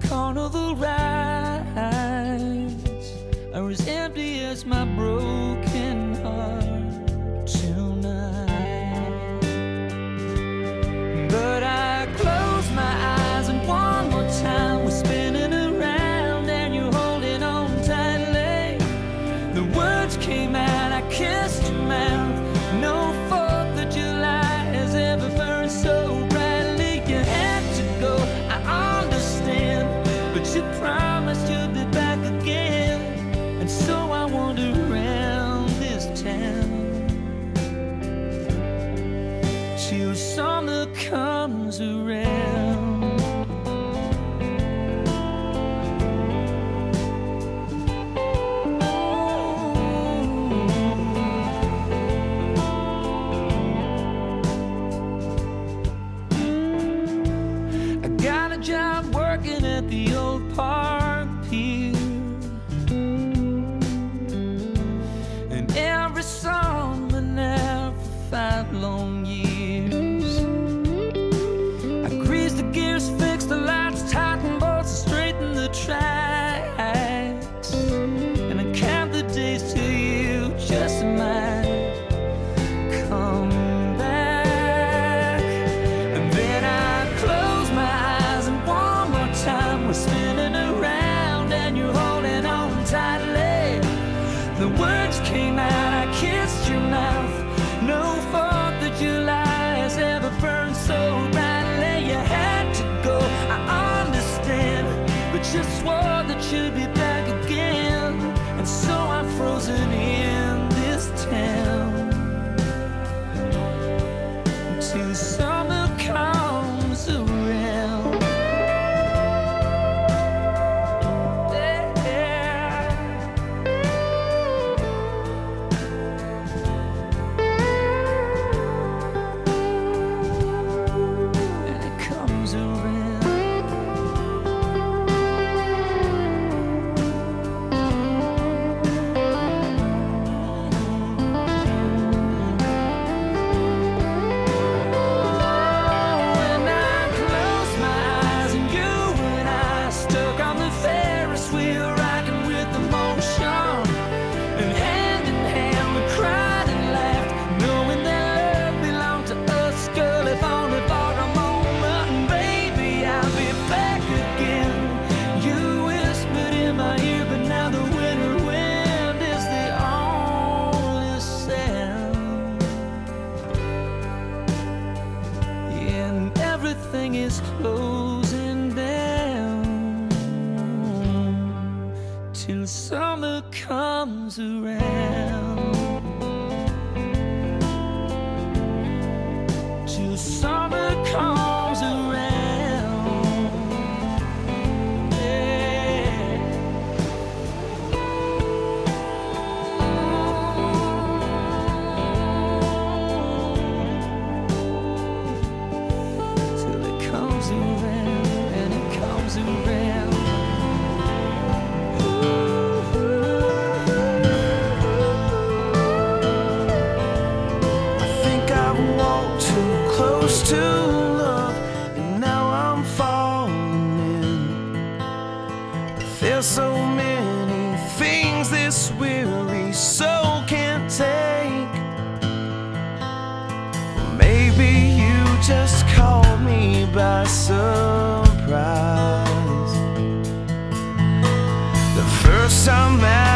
carnival of the ride. job working at the old park pier. And every summer now for five long years. spinning around and you're holding on tightly. The words came out, I kissed your mouth. No fault that your has ever burned so brightly. You had to go, I understand, but you swore that you'd be. comes around to some There's so many things this weary soul can't take. Maybe you just caught me by surprise. The first time that.